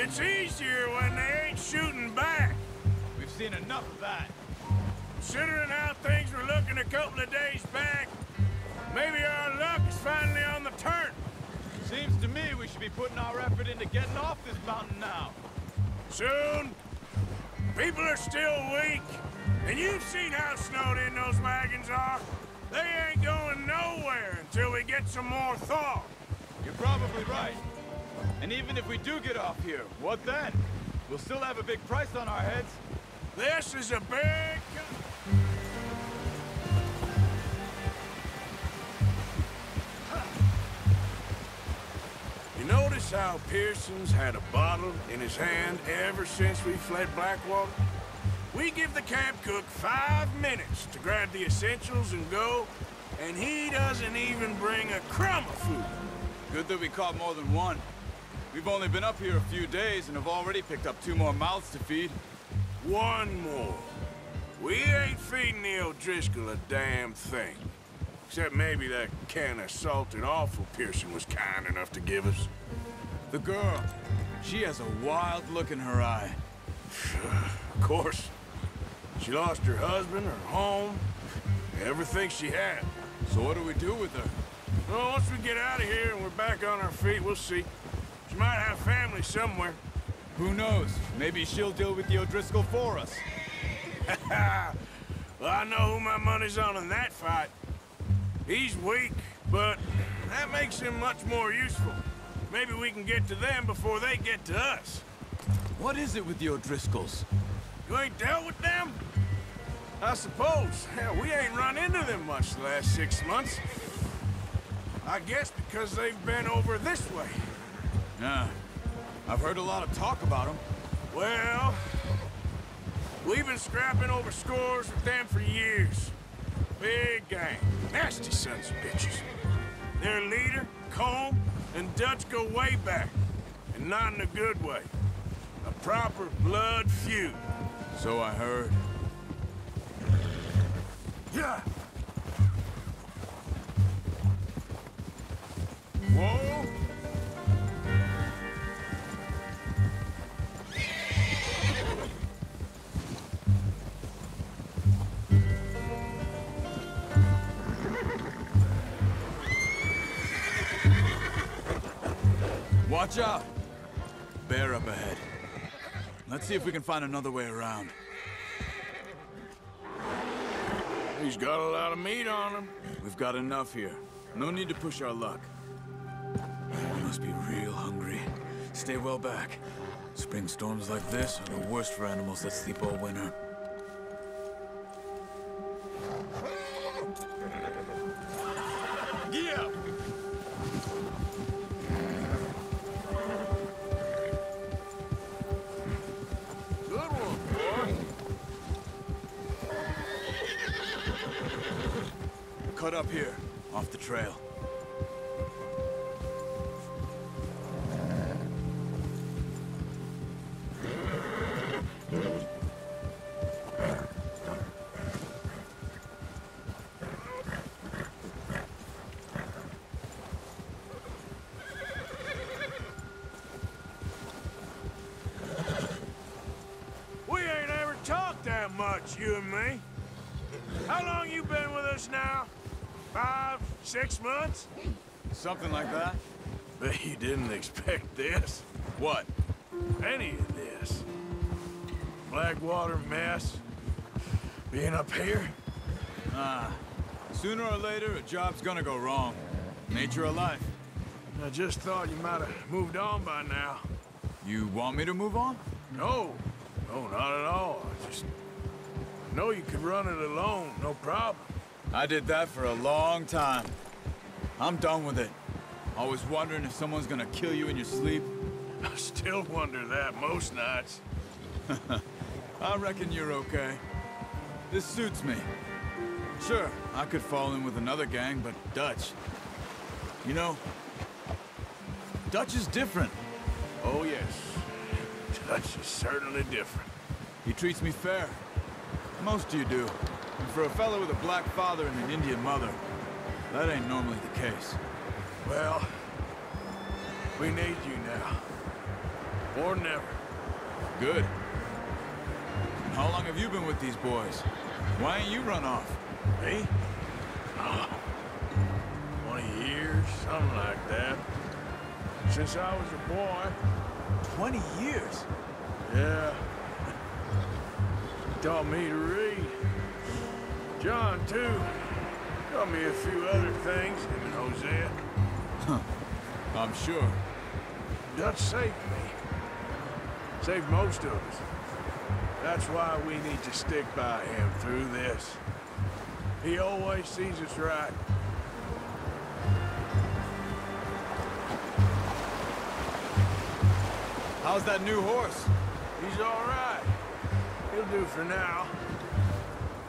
It's easier when they ain't shooting back. We've seen enough of that. Considering how things were looking a couple of days back, maybe our luck is finally on the turn. Seems to me we should be putting our effort into getting off this mountain now. Soon. People are still weak. And you've seen how snowed in those wagons are. They ain't going nowhere until we get some more thaw. You're probably right. And even if we do get off here, what then? We'll still have a big price on our heads. This is a big... You notice how Pearson's had a bottle in his hand ever since we fled Blackwater? We give the camp cook five minutes to grab the essentials and go, and he doesn't even bring a crumb of food. Good that we caught more than one. We've only been up here a few days and have already picked up two more mouths to feed. One more. We ain't feeding the O'Driscoll a damn thing. Except maybe that can of salted awful Pearson was kind enough to give us. The girl, she has a wild look in her eye. Of course. She lost her husband, her home, everything she had. So what do we do with her? Well, once we get out of here and we're back on our feet, we'll see. Might have family somewhere. Who knows? Maybe she'll deal with the O'Driscoll for us. well, I know who my money's on in that fight. He's weak, but that makes him much more useful. Maybe we can get to them before they get to us. What is it with the O'Driscolls? You ain't dealt with them? I suppose. Hell, we ain't run into them much the last six months. I guess because they've been over this way. Yeah. I've heard a lot of talk about them. Well, we've been scrapping over scores with them for years. Big gang. Nasty sons of bitches. Their leader, Colm, and Dutch go way back. And not in a good way. A proper blood feud. So I heard. Watch out! Bear up ahead. Let's see if we can find another way around. He's got a lot of meat on him. We've got enough here. No need to push our luck. We must be real hungry. Stay well back. Spring storms like this are the worst for animals that sleep all winter. Cut up here, off the trail. We ain't ever talked that much, you and me. How long you been with us now? Five, six months? Something like that? Bet you didn't expect this. What? Any of this. Blackwater mess. Being up here? Ah. Sooner or later, a job's gonna go wrong. Nature of life. I just thought you might have moved on by now. You want me to move on? No. No, not at all. I just... know you could run it alone, no problem. I did that for a long time. I'm done with it. Always wondering if someone's gonna kill you in your sleep. I still wonder that most nights. I reckon you're okay. This suits me. Sure, I could fall in with another gang, but Dutch... You know, Dutch is different. Oh, yes. Dutch is certainly different. He treats me fair. Most of you do. And for a fellow with a black father and an Indian mother, that ain't normally the case. Well, we need you now. or never. Good. How long have you been with these boys? Why ain't you run off? Me? Oh, 20 years, something like that. Since I was a boy. 20 years? Yeah. Taught me to read. John, too. Taught me a few other things, him and Hosea. Huh. I'm sure. Dutch saved me. Saved most of us. That's why we need to stick by him through this. He always sees us right. How's that new horse? He's all right. He'll do for now.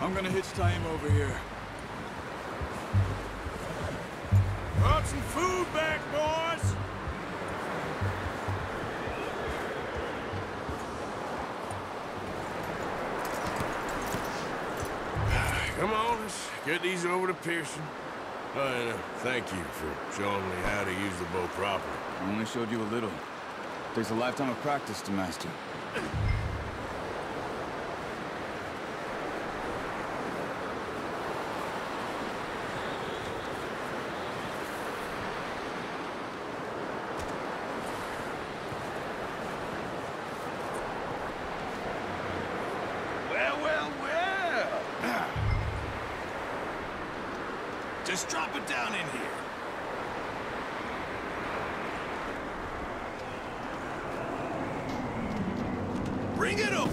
I'm gonna hitch Taima over here. Brought some food back, boys! Get these over to Pearson. And uh, thank you for showing me how to use the bow properly. I only showed you a little. Takes a lifetime of practice to master. Well, well, well. Just drop it down in here. Bring it up.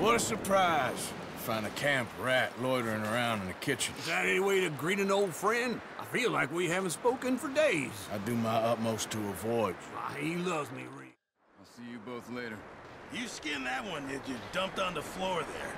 What a surprise. Find a camp rat loitering around in the kitchen. Is that any way to greet an old friend? I feel like we haven't spoken for days. I do my utmost to avoid. Ah, he loves me, Reed. I'll see you both later. You skinned that one that you dumped on the floor there.